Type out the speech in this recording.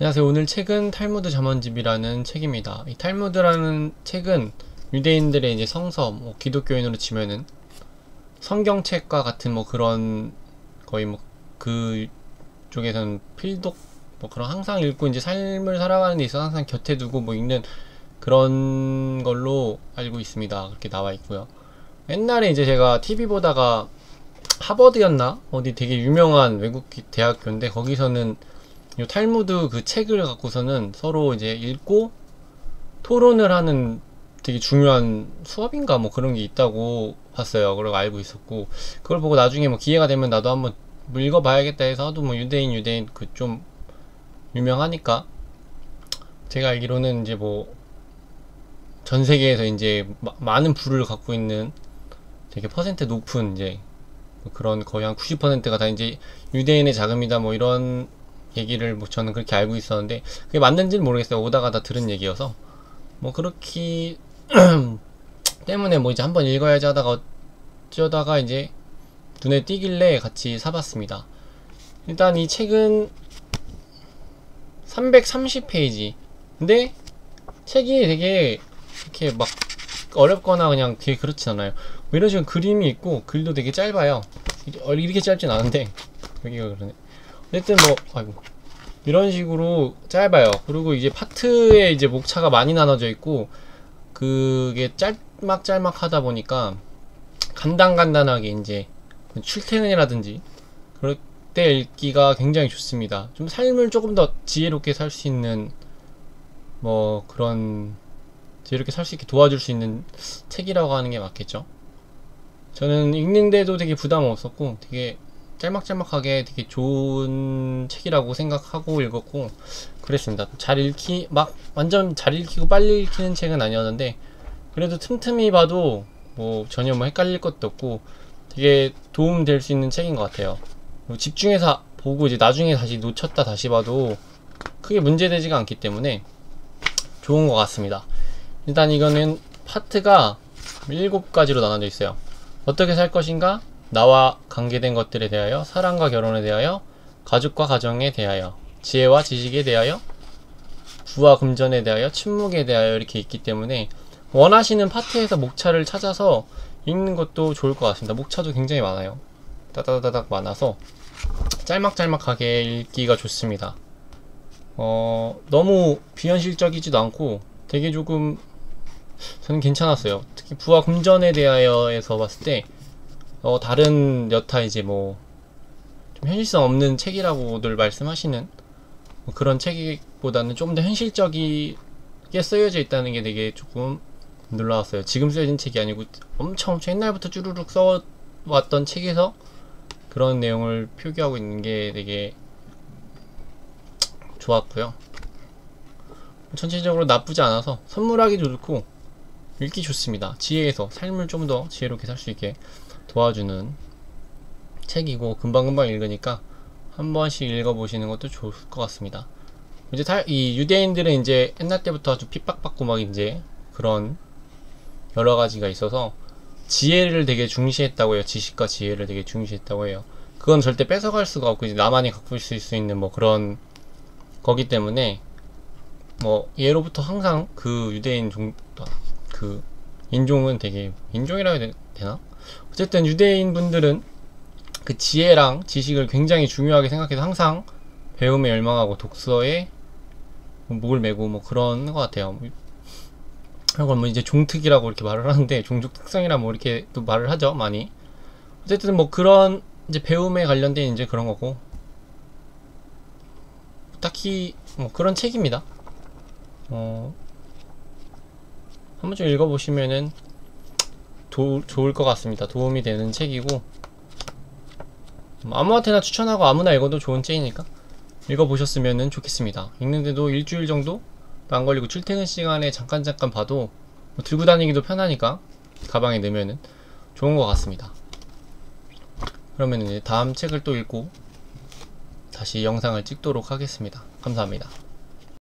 안녕하세요. 오늘 책은 탈무드 잠언집이라는 책입니다. 이 탈무드라는 책은 유대인들의 이제 성서, 뭐 기독교인으로 치면은 성경책과 같은 뭐 그런 거의 뭐 그 쪽에서는 필독 뭐 그런 항상 읽고 이제 삶을 살아가는 데 있어서 항상 곁에 두고 뭐 읽는 그런 걸로 알고 있습니다. 그렇게 나와 있고요. 옛날에 이제 제가 TV 보다가 하버드였나? 어디 되게 유명한 외국 대학교인데 거기서는 요 탈무드 그 책을 갖고서는 서로 이제 읽고 토론을 하는 되게 중요한 수업인가 뭐 그런 게 있다고 봤어요. 그리고 알고 있었고 그걸 보고 나중에 뭐 기회가 되면 나도 한번 뭐 읽어봐야겠다 해서 하도 뭐 유대인 유대인 그 좀 유명하니까 제가 알기로는 이제 뭐 전 세계에서 이제 마, 많은 부를 갖고 있는 되게 퍼센트 높은 이제 뭐 그런 거의 한 90%가 다 이제 유대인의 자금이다 뭐 이런 얘기를 뭐 저는 그렇게 알고 있었는데 그게 맞는지는 모르겠어요. 오다가 다 들은 얘기여서 뭐 그렇기 때문에 뭐 이제 한번 읽어야지 하다가 어쩌다가 이제 눈에 띄길래 같이 사봤습니다. 일단 이 책은 330페이지. 근데 책이 되게 이렇게 막 어렵거나 그냥 되게 그렇지 않아요. 뭐 이런 식으로 그림이 있고 글도 되게 짧아요. 이렇게 짧진 않은데 여기가 그러네. 어쨌든 뭐 아이고 이런 식으로 짧아요. 그리고 이제 파트에 이제 목차가 많이 나눠져 있고 그게 짤막짤막 하다 보니까 간단간단하게 이제 출퇴근이라든지 그럴 때 읽기가 굉장히 좋습니다. 좀 삶을 조금 더 지혜롭게 살 수 있는 뭐 그런 지혜롭게 살 수 있게 도와줄 수 있는 책이라고 하는 게 맞겠죠. 저는 읽는데도 되게 부담 없었고 되게 짤막짤막하게 되게 좋은 책이라고 생각하고 읽었고 그랬습니다. 잘 읽기 막 완전 잘 읽히고 빨리 읽히는 책은 아니었는데 그래도 틈틈이 봐도 뭐 전혀 뭐 헷갈릴 것도 없고 되게 도움 될 수 있는 책인 것 같아요. 뭐 집중해서 보고 이제 나중에 다시 놓쳤다 다시 봐도 크게 문제되지가 않기 때문에 좋은 것 같습니다. 일단 이거는 파트가 7가지로 나눠져 있어요. 어떻게 살 것인가? 나와 관계된 것들에 대하여, 사랑과 결혼에 대하여, 가족과 가정에 대하여, 지혜와 지식에 대하여, 부와 금전에 대하여, 침묵에 대하여 이렇게 있기 때문에 원하시는 파트에서 목차를 찾아서 읽는 것도 좋을 것 같습니다. 목차도 굉장히 많아요. 따다다닥 많아서 짤막짤막하게 읽기가 좋습니다. 어, 너무 비현실적이지도 않고 되게 조금 저는 괜찮았어요. 특히 부와 금전에 대하여에서 봤을 때 어, 다른 여타 이제 뭐 좀 현실성 없는 책이라고들 말씀하시는 뭐 그런 책보다는 좀 더 현실적이게 쓰여져 있다는 게 되게 조금 놀라웠어요. 지금 쓰여진 책이 아니고 엄청 엄청 옛날부터 쭈루룩 써왔던 책에서 그런 내용을 표기하고 있는 게 되게 좋았고요. 전체적으로 나쁘지 않아서 선물하기도 좋고 읽기 좋습니다. 지혜에서 삶을 좀 더 지혜롭게 살 수 있게 도와주는 책이고 금방금방 읽으니까 한 번씩 읽어보시는 것도 좋을 것 같습니다. 이제 다, 이 유대인들은 이제 옛날 때부터 아주 핍박받고 막 이제 그런 여러 가지가 있어서 지혜를 되게 중시했다고 해요. 지식과 지혜를 되게 중시했다고 해요. 그건 절대 뺏어갈 수가 없고 이제 나만이 갖고 있을 수 있는 뭐 그런 거기 때문에 뭐 예로부터 항상 그 유대인 종, 그 인종은 되게 인종이라 해야 되나? 어쨌든 유대인 분들은 그 지혜랑 지식을 굉장히 중요하게 생각해서 항상 배움에 열망하고 독서에 목을 메고 뭐 그런 것 같아요. 그건 뭐 이제 종특이라고 이렇게 말을 하는데 종족 특성이라 뭐 이렇게 또 말을 하죠 많이. 어쨌든 뭐 그런 이제 배움에 관련된 이제 그런 거고 딱히 뭐 그런 책입니다. 어, 한 번쯤 읽어보시면은 도, 좋을 것 같습니다. 도움이 되는 책이고 뭐 아무한테나 추천하고 아무나 읽어도 좋은 책이니까 읽어보셨으면 좋겠습니다. 읽는데도 일주일 정도 안 걸리고 출퇴근 시간에 잠깐 잠깐 봐도 뭐 들고 다니기도 편하니까 가방에 넣으면 좋은 것 같습니다. 그러면 이제 다음 책을 또 읽고 다시 영상을 찍도록 하겠습니다. 감사합니다.